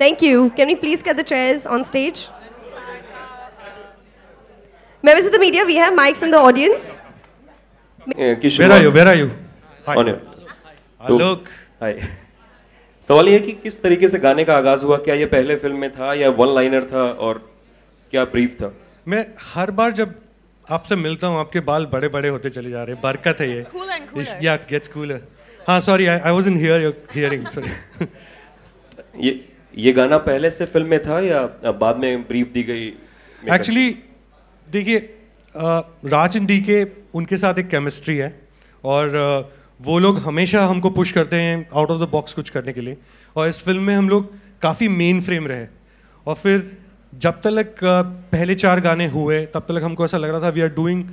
Thank you. Can we please get the chairs on stage? Members of the media, we have mics in the audience. Where are you? Where are you? Hi. On Alok. हाय सवाल ये है कि किस तरीके से गाने का आगाज़ हुआ क्या ये पहले फ़िल्म में था या वन लाइनर था और क्या ब्रीफ था मैं हर बार जब आपसे मिलता हूँ आपके बाल बड़े बड़े होते चले जा रहे हैं बरकत है ये Cooler cooler. या गेट्स कूलर हाँ sorry I wasn't hear your hearing sorry ये ये गाना पहले से फ़िल्म में था या बाद में ब्रीफ दी गई? एक्चुअली देखिए अ, राज एंड डी के उनके साथ एक केमिस्ट्री है और वो लोग हमेशा हमको पुश करते हैं आउट ऑफ़ द बॉक्स कुछ करने के लिए और इस फ़िल्म में हम लोग काफ़ी मेन फ्रेम रहे। और फिर जब तक पहले चार गाने हुए तब तक हमको ऐसा लग रहा था we are doing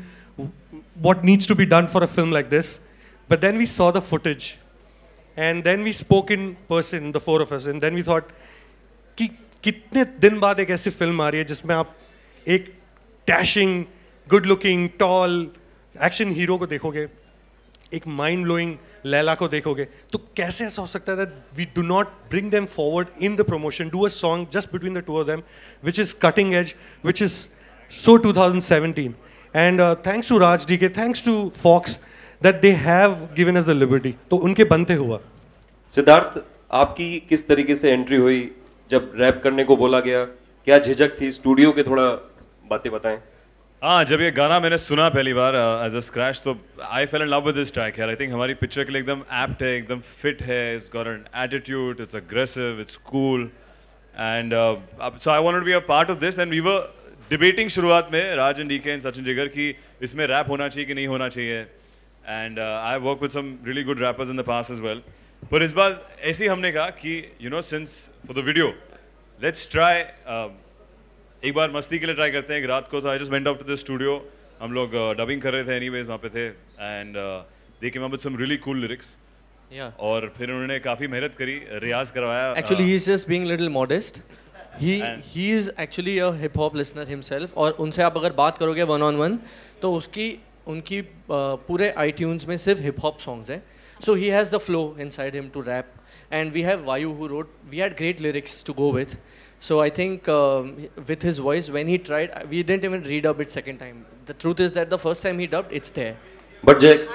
needs to be done for a film like this. But then we saw the footage and then we spoke in person the four of us and then we thought कि कितने दिन बाद एक ऐसी film आ रही है जिसमें आप एक dashing good looking tall action hero को देखोगे एक माइंड ब्लोइंग लैला को देखोगे तो कैसे ऐसा हो सकता है that we do not bring them forward in the promotion do a song just between the two of them which is cutting edge which is so 2017 and uh, thanks to raj dk thanks to fox that they have given us the तो उनके बनते हुआ। सिद्धार्थ आपकी किस तरीके से entry हुई? जब रैप करने को बोला गया, क्या झिझक थी? स्टूडियो के थोड़ा बातें बताएँ। हाँ जब ये गाना मैंने सुना पहली बार एज अ स्क्रैच तो I fell in love with this track यार। आई थिंक हमारी पिक्चर के लिए एकदम एप्ट है, एकदम फिट है it's got an attitude it's aggressive it's cool and so I wanted to be a part of this and we were debating शुरुआत में, Raj and DK and Sachin Jigar, की इसमें रैप होना चाहिए कि नहीं होना चाहिए and I work with some really good rappers in the past as well पर इस बार ऐसे ही हमने कहा कि you know since for the video let's try एक बार मस्ती के लिए ट्राई करते हैं एक रात को तो I just went out to the studio हम लोग डबिंग uh, कर रहे थे एनीवेज वहाँ पे थे and they came up some really cool lyrics Yeah. और फिर उन्होंने काफ़ी मेहनत करी रियाज करवाया Actually, he's just being a little modest. He And- he is actually a hip hop listener himself. और उनसे आप अगर बात करोगे वन ऑन वन तो उसकी उनकी uh, पूरे iTunes में सिर्फ़ हिप हॉप सॉन्ग्स हैं. So he has the flow inside him to rap. And we have Vayu who wrote. We had great lyrics to go with. So I think um, with his voice, when he tried, we didn't even redub it second time. The truth is that the first time he dubbed, it's there. But Jack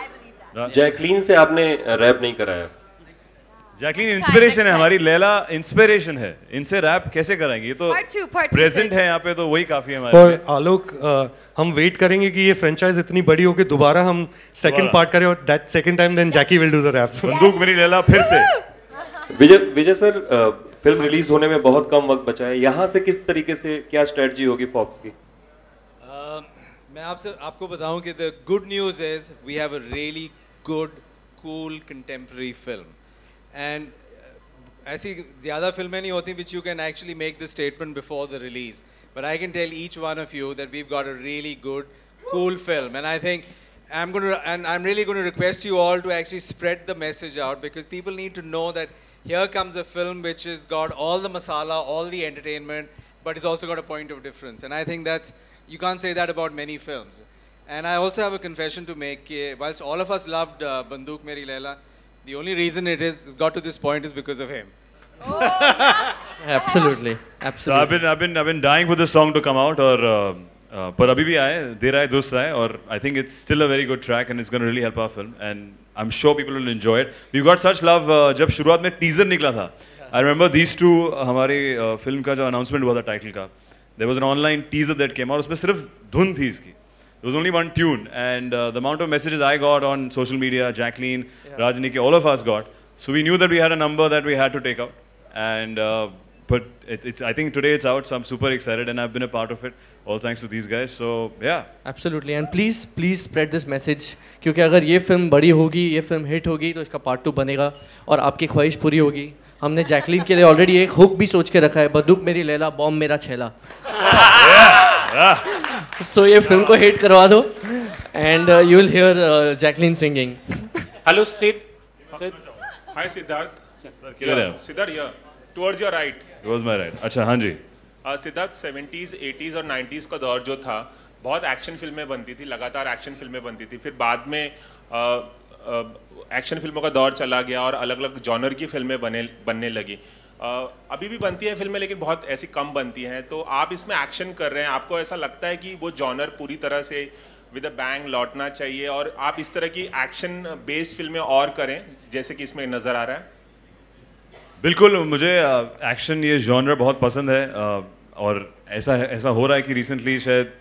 Jacqueline से आपने rap नहीं कराया Jacqueline inspiration है हमारी Laila inspiration है। इनसे rap कैसे कराएँगे? ये तो प्रेजेंट है यहाँ पे तो वही काफ़ी है हमारे और आलोक हम वेट करेंगे कि ये फ्रेंचाइज इतनी बड़ी हो कि दोबारा हम सेकंड पार्ट करें और that second time then Jackie will do the rap बंदूक मेरी लैला फिर से। Vijay Vijay sir film release होने में बहुत कम वक्त बचा है। यहाँ से किस तरीके से क्या स्ट्रेटजी होगी फॉक्स की? मैं आपसे आपको बताऊँ कि the good news is we have a really good, cool contemporary film, and uh, ऐसी ज़्यादा फिल्में नहीं होती which you can actually make the statement before the release. But I can tell each one of you that we've got a really good, cool film, and I think I'm going to and I'm really going to request you all to actually spread the message out because people need to know that here comes a film which has got all the masala, all the entertainment, but it's also got a point of difference. And I think that's you can't say that about many films. And I also have a confession to make. कि Whilst all of us loved uh, Banduk Meri Laila, the only reason it is it's got to this point is because of him. Absolutely, So I've absolutely. been I've been I've been dying for this song to come out और uh, uh, पर अभी भी आए देर आए दुरुस्त आए और I think it's still a very good track and it's going to really help our film and I'm sure people will enjoy it. We got such love uh, जब शुरुआत में टीजर निकला था I remember these two uh, हमारी film का जो announcement हुआ था टाइटल का there was an online teaser that came out उसमें सिर्फ़ धुन थी इसकी There was only one tune, and uh, the amount of messages I got on social media, Jacqueline, Rajniki, all of us got. So we knew that we had a number that we had to take out, and uh, but it, it's I think today it's out, so I'm super excited, and I've been a part of it. All thanks to these guys. So yeah, Absolutely and please please spread this message क्योंकि अगर ये film बड़ी होगी ये film hit होगी तो इसका part two बनेगा और आपकी ख्वाहिश पूरी होगी हमने जैकलीन के लिए ऑलरेडी एक हुक भी सोच के रखा है बंदूक मेरी लैला बॉम्ब मेरा छेला सो ये फ़िल्म को हिट करवा दो and you will hear Jacqueline singing Hello, Sid. Sid. Hi, Siddharth. किधर है? Here. Towards your right. it was my right. अच्छा हाँ जी. Uh, सिद्धार्थ 70s, 80s और 90s का दौर जो था बहुत एक्शन फ़िल्में बनती थी लगातार एक्शन फ़िल्में बनती थी फिर बाद में एक्शन फ़िल्मों का दौर चला गया और अलग अलग जॉनर की फ़िल्में बने बनने लगी अभी भी बनती है फ़िल्में, लेकिन बहुत ऐसी कम बनती हैं। तो आप इसमें एक्शन कर रहे हैं। आपको ऐसा लगता है कि वो जॉनर पूरी तरह से विद अ बैंग लौटना चाहिए, और आप इस तरह की एक्शन बेस्ड फ़िल्में और करें, जैसे कि इसमें नज़र आ रहा है? बिल्कुल, मुझे एक्शन ये जॉनर बहुत पसंद है और ऐसा ऐसा हो रहा है कि रिसेंटली शायद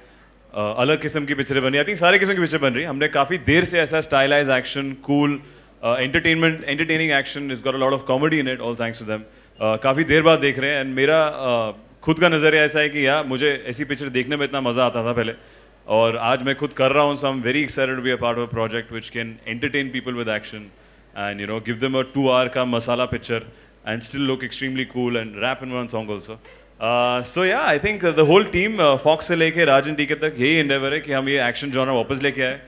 अलग किस्म की पिक्चरें बनी आई थिंक सारे किस्म की पिक्चर बन रही है। हमने काफ़ी देर से ऐसा stylize action, cool entertainment entertaining action is got a lot of comedy in it all thanks to them काफ़ी देर बाद देख रहे हैं एंड मेरा uh, खुद का नज़रिया ऐसा है कि यार मुझे ऐसी पिक्चर देखने में इतना मज़ा आता था पहले। और आज मैं खुद कर रहा हूँ so am very excited be a part of project which can entertain people with action and you know give them a two hour का masala picture and still look extremely cool and rap in one song also so yeah I think the whole team folks से लेके राजन टीके तक यही Endeavour है कि हम ये एक्शन जॉनर वापस लेके आए।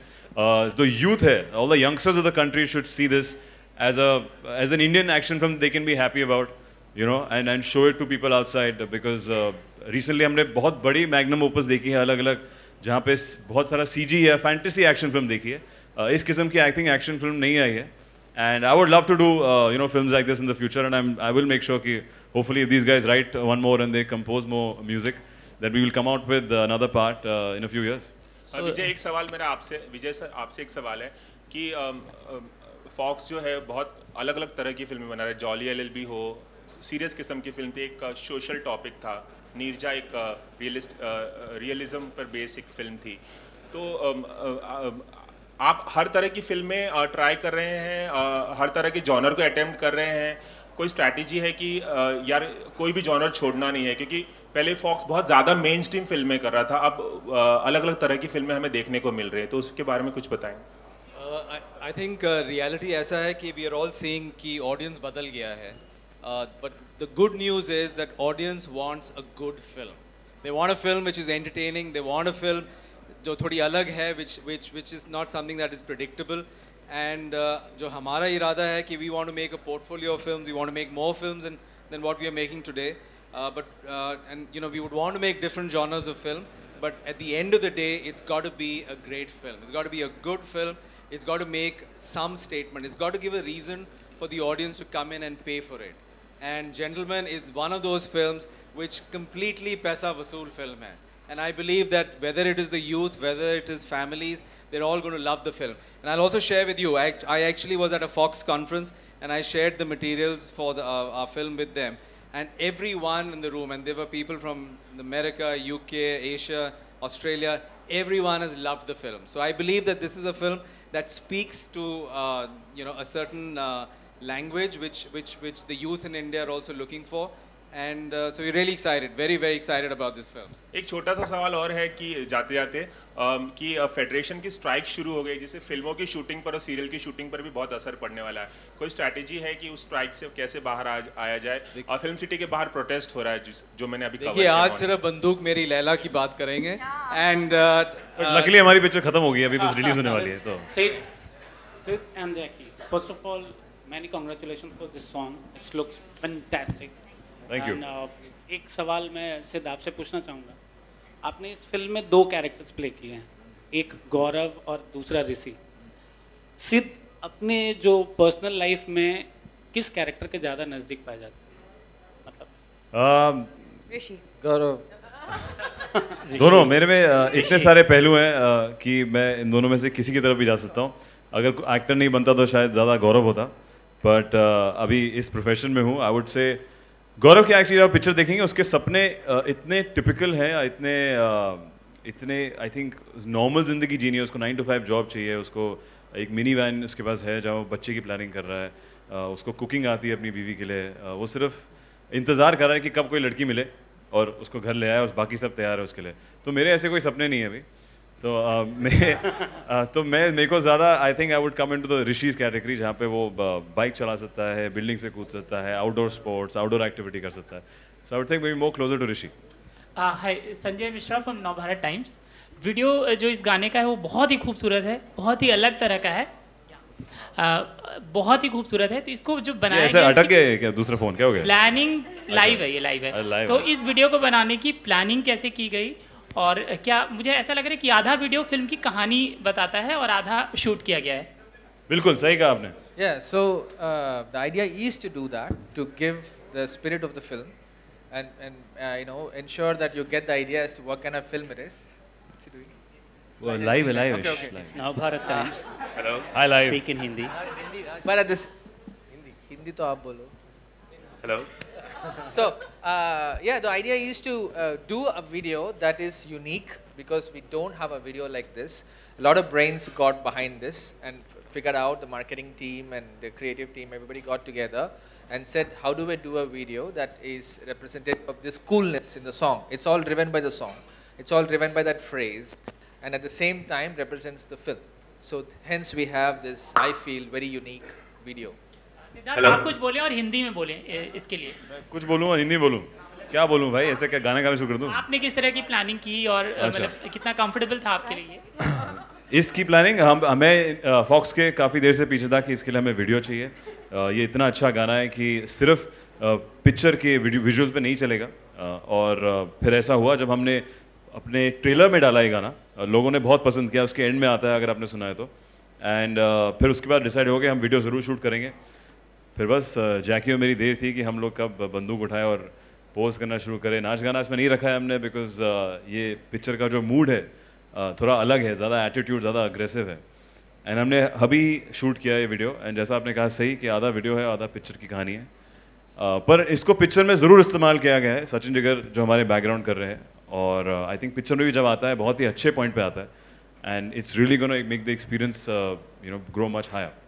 जो यूथ है all the youngsters of the country should see this as a as an Indian action film they can be happy about you know and and show it to people outside because recently हमने बहुत बड़ी magnum opus देखी है अलग अलग जहाँ पे बहुत सारा सी जी या फैंटेसी एक्शन फ़िल्म देखी है। Uh, इस किस्म की आई थिंक एक्शन फ़िल्म नहीं आई है। And I would love to do you know film like this in the future and I I will make sure कि hopefully if guys right one more more they they compose music that we will come out with with part in in a few years. So, विजय एक सवाल मेरा आपसे विजय sir आपसे एक सवाल है कि फॉक्स जो है बहुत अलग अलग तरह की फ़िल्में बना रहे हैं। जॉली एल हो सीरियस किस्म की फ़िल्म थी, एक सोशल टॉपिक था। नीरजा एक रियलिस्ट रियलिज्म पर बेस एक फ़िल्म थी। तो आप हर तरह की फ़िल्में ट्राई कर रहे हैं हर तरह के जॉनर को अटेम्प्ट कर रहे हैं। कोई स्ट्रैटेजी है कि यार, कोई भी जॉनर छोड़ना नहीं है, क्योंकि पहले फॉक्स बहुत ज़्यादा मेन स्ट्रीम फ़िल्में कर रहा था, अब अलग अलग तरह की फ़िल्में हमें देखने को मिल रही है तो उसके बारे में कुछ बताएँ। आई थिंक रियलिटी ऐसा है कि वी आर ऑल सीइंग कि ऑडियंस बदल गया है। but the good news is that audience wants a good film they want a film which is entertaining they want a film जो थोड़ी अलग है which which which is not something that is predictable and जो हमारा इरादा है कि we want to make a portfolio of films we want to make more films and then what we are making today but and you know we would want to make different genres of film but at the end of the day it's got to be a great film it's got to be a good film it's got to make some statement it's got to give a reason for the audience to come in and pay for it and Gentleman is one of those films which completely paisa vasool film hai. And I believe that whether it is the youth, whether it is families, they're all going to love the film. And I'll also share with you, I, I actually was at a Fox conference and I shared the materials for the, uh, our film with them. And everyone in the room, and there were people from America, UK, Asia, Australia, everyone has loved the film. So I believe that this is a film that speaks to uh, you know a certain uh, language which, which, which the youth in India are also looking for. And so we really excited very very excited about this film एक छोटा सा सवाल और है कि जाते जाते um, कि फेडरेशन की स्ट्राइक शुरू हो गई जिससे फ़िल्मों की शूटिंग पर और सीरियल की शूटिंग पर भी बहुत असर पड़ने वाला है। कोई स्ट्रैटेजी है कि उस स्ट्राइक से कैसे बाहर आ, आया जाए? और फ़िल्म सिटी के बाहर प्रोटेस्ट हो रहा है जो मैंने अभी देखिए आज सिर्फ़ बंदूक मेरी लैला की बात करेंगे। एंड लकीली uh, uh, हमारी पिक्चर खत्म हो गई अभी बस रिलीज़ होने वाली है तो। First of all many congratulations for this song. It looks fantastic. Thank you uh, एक सवाल मैं सिद्ध आपसे पूछना चाहूँगा। आपने इस फ़िल्म में दो कैरेक्टर्स प्ले किए हैं। एक गौरव और दूसरा ऋषि। सिद्ध अपने जो पर्सनल लाइफ में किस कैरेक्टर के ज़्यादा नज़दीक पाए जाते हैं? मतलब। ऋषि। गौरव। दोनों मेरे में इतने सारे पहलू हैं कि मैं इन दोनों में से किसी की तरफ़ भी जा सकता हूँ। अगर एक्टर नहीं बनता तो शायद ज़्यादा गौरव होता। बट uh, अभी इस प्रोफेशन में हूँ आई वुड से गौरव की एक्चुअली आप पिक्चर देखेंगे उसके सपने uh, इतने टिपिकल हैं इतने uh, इतने आई थिंक नॉर्मल ज़िंदगी जीनी है उसको नाइन टू फाइव जॉब चाहिए उसको एक मिनी वैन उसके पास है जहाँ वो बच्चे की प्लानिंग कर रहा है uh, उसको कुकिंग आती है अपनी बीवी के लिए uh, वो सिर्फ़ इंतज़ार कर रहा है कि कब कोई लड़की मिले और उसको घर ले आए और बाकी सब तैयार है उसके लिए। तो मेरे ऐसे कोई सपने नहीं है अभी। तो uh, मैं uh, तो मैं मेरे को ज़्यादा I think I would come into the Rishi's category जहाँ पे वो बाइक चला सकता है बिल्डिंग से कूद सकता है आउटडोर स्पोर्ट्स आउटडोर एक्टिविटी कर सकता है। So I would think maybe more closer to Rishi hi Sanjay Mishra from Navbharat Times video जो इस गाने का है वो बहुत ही खूबसूरत है बहुत ही अलग तरह का है। आ, बहुत ही खूबसूरत है तो इसको जो बनाया गया अटक गया क्या दूसरा फ़ोन क्या हो गया? प्लानिंग लाइव है ये लाइव है। तो इस वीडियो को बनाने की प्लानिंग कैसे की गई? और क्या मुझे ऐसा लग रहा है कि आधा वीडियो फ़िल्म की कहानी बताता है और आधा शूट किया गया है बिल्कुल सही कहा आपने Yeah, so uh, the idea is to do that, to give the spirit of the film and, and uh, you know, ensure that you get the idea as to what kind of film it is. What's he doing? वो live live है, Okay, okay. live. Navbharat Times Hello. Hi, live. Speak in Hindi But at this, Hindi, Hindi तो आप बोलो. Hello. So, uh, yeah, the idea is to uh, do a video that is unique because we don't have a video like this. A lot of brains got behind this and figured out the marketing team and the creative team, everybody got together and said, how do we do a video that is representative of this coolness in the song? It's all driven by the song. It's all driven by that phrase and at the same time represents the film. So hence we have this, I feel, very unique video. Siddharth आप कुछ बोले और हिंदी में बोले इसके लिए। कुछ बोलूँ और हिंदी बोलूँ? क्या बोलूँ भाई? ऐसे क्या गाना गाना शुरू कर दूँ? आपने किस तरह की प्लानिंग की और अच्छा। मतलब कितना कंफर्टेबल था आपके लिए? इसकी प्लानिंग हम हमें फॉक्स के काफ़ी देर से पीछे था कि इसके लिए हमें वीडियो चाहिए। ये इतना अच्छा गाना है कि सिर्फ़ पिक्चर के विजुअल्स पे नहीं चलेगा। और फिर ऐसा हुआ जब हमने अपने ट्रेलर में डाला ये गाना। लोगों ने बहुत पसंद किया उसके एंड में आता है अगर आपने सुना है तो। एंड फिर उसके बाद डिसाइड हो गया हम वीडियो ज़रूर शूट करेंगे। फिर बस जैकी और मेरी देर थी कि हम लोग कब बंदूक उठाए और पोज करना शुरू करें। नाच गाना इसमें नहीं रखा है हमने बिकॉज़ ये पिक्चर का जो मूड है थोड़ा अलग है, ज़्यादा एटीट्यूड ज़्यादा अग्रेसिव है। एंड हमने अभी शूट किया ये वीडियो एंड जैसा आपने कहा सही कि आधा वीडियो है, आधा पिक्चर की कहानी है। पर इसको पिक्चर में ज़रूर इस्तेमाल किया गया है, सचिन जिगर जो हमारे बैकग्राउंड कर रहे हैं। और आई थिंक पिक्चर में भी जब आता है, बहुत ही अच्छे पॉइंट पे आता है। And it's really gonna make the experience you know grow much higher